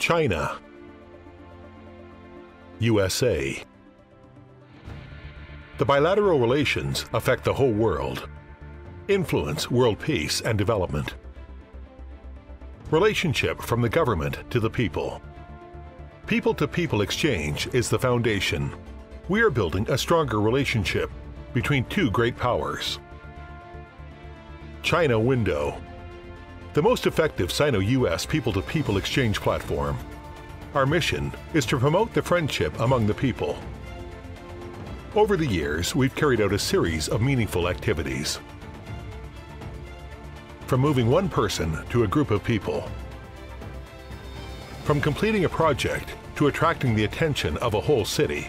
China, USA. The bilateral relations affect the whole world, influence world peace and development. Relationship from the government to the people. People to people exchange is the foundation. We are building a stronger relationship between two great powers. China Window the most effective Sino-US people-to-people exchange platform. Our mission is to promote the friendship among the people. Over the years, we've carried out a series of meaningful activities. From moving one person to a group of people. From completing a project to attracting the attention of a whole city.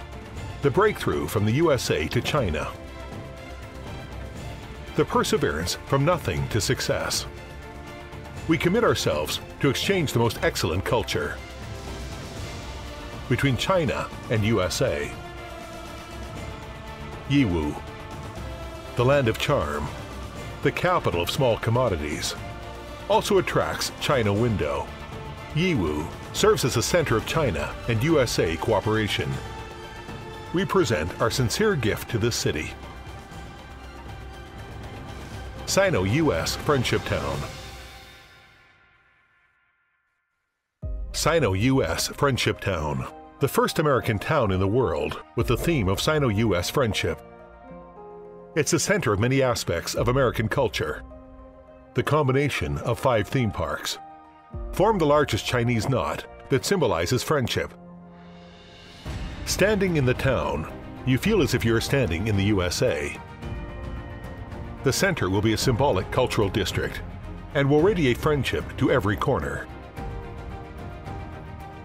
The breakthrough from the USA to China. The perseverance from nothing to success we commit ourselves to exchange the most excellent culture between China and USA. Yiwu, the land of charm, the capital of small commodities, also attracts China Window. Yiwu serves as a center of China and USA cooperation. We present our sincere gift to this city. Sino-US Friendship Town. Sino-US Friendship Town, the first American town in the world with the theme of Sino-US friendship. It's the center of many aspects of American culture. The combination of five theme parks form the largest Chinese knot that symbolizes friendship. Standing in the town, you feel as if you're standing in the USA. The center will be a symbolic cultural district and will radiate friendship to every corner.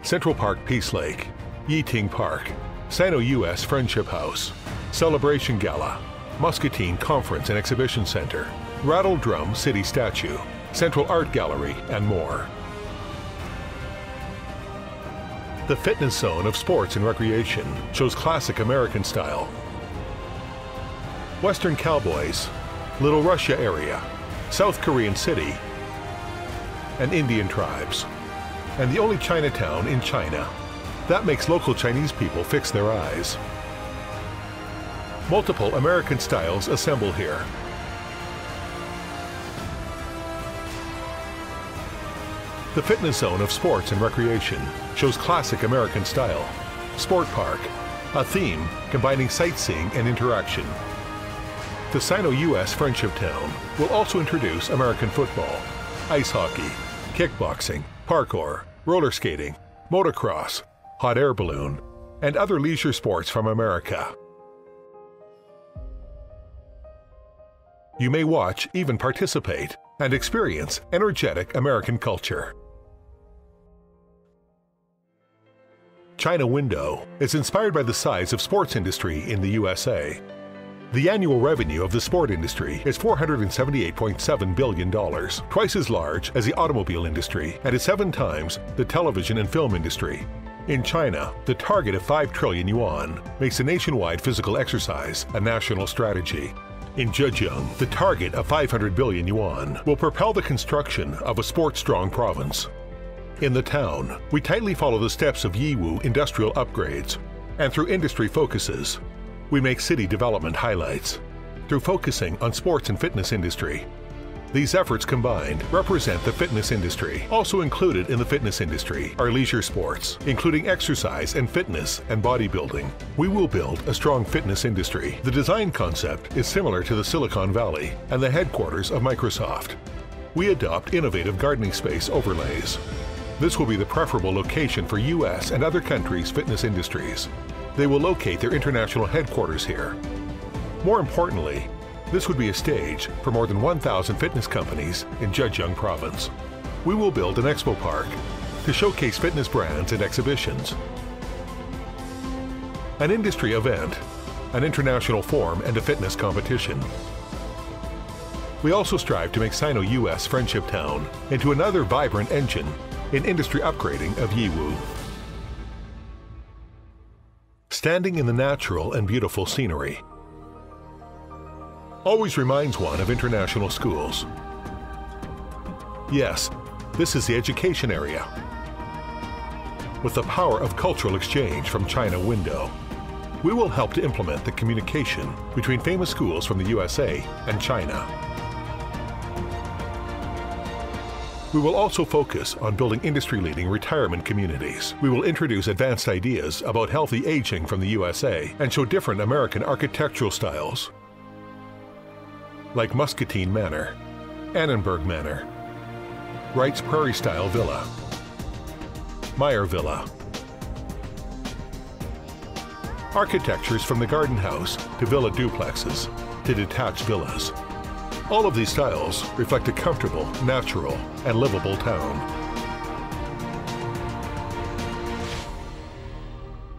Central Park Peace Lake, Yiting Park, Sino-US Friendship House, Celebration Gala, Muscatine Conference and Exhibition Center, Rattle Drum City Statue, Central Art Gallery, and more. The fitness zone of sports and recreation shows classic American style. Western Cowboys, Little Russia area, South Korean City, and Indian tribes and the only Chinatown in China. That makes local Chinese people fix their eyes. Multiple American styles assemble here. The fitness zone of sports and recreation shows classic American style. Sport Park, a theme combining sightseeing and interaction. The Sino-US Friendship Town will also introduce American football, ice hockey, kickboxing, parkour, roller skating, motocross, hot air balloon, and other leisure sports from America. You may watch, even participate, and experience energetic American culture. China Window is inspired by the size of sports industry in the USA the annual revenue of the sport industry is $478.7 billion, twice as large as the automobile industry and is seven times the television and film industry. In China, the target of 5 trillion yuan makes a nationwide physical exercise a national strategy. In Zhejiang, the target of 500 billion yuan will propel the construction of a sports-strong province. In the town, we tightly follow the steps of Yiwu industrial upgrades, and through industry focuses, we make city development highlights through focusing on sports and fitness industry. These efforts combined represent the fitness industry. Also included in the fitness industry are leisure sports, including exercise and fitness and bodybuilding. We will build a strong fitness industry. The design concept is similar to the Silicon Valley and the headquarters of Microsoft. We adopt innovative gardening space overlays. This will be the preferable location for US and other countries' fitness industries they will locate their international headquarters here. More importantly, this would be a stage for more than 1,000 fitness companies in Zhejiang province. We will build an expo park to showcase fitness brands and exhibitions. An industry event, an international forum and a fitness competition. We also strive to make Sino-US Friendship Town into another vibrant engine in industry upgrading of Yiwu standing in the natural and beautiful scenery. Always reminds one of international schools. Yes, this is the education area. with the power of cultural exchange from China Window. We will help to implement the communication between famous schools from the USA and China. We will also focus on building industry-leading retirement communities. We will introduce advanced ideas about healthy aging from the USA and show different American architectural styles, like Muscatine Manor, Annenberg Manor, Wright's Prairie Style Villa, Meyer Villa. Architectures from the garden house to villa duplexes to detached villas. All of these styles reflect a comfortable, natural, and livable town.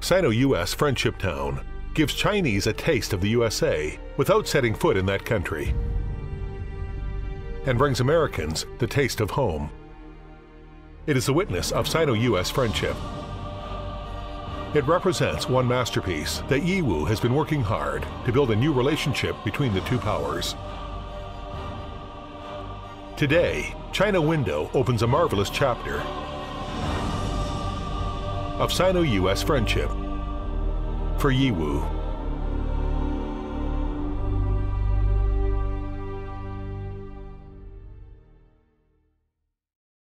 Sino-US Friendship Town gives Chinese a taste of the USA without setting foot in that country and brings Americans the taste of home. It is a witness of Sino-US friendship. It represents one masterpiece that Yiwu has been working hard to build a new relationship between the two powers. Today, China Window opens a marvelous chapter of Sino-US friendship for Yiwu.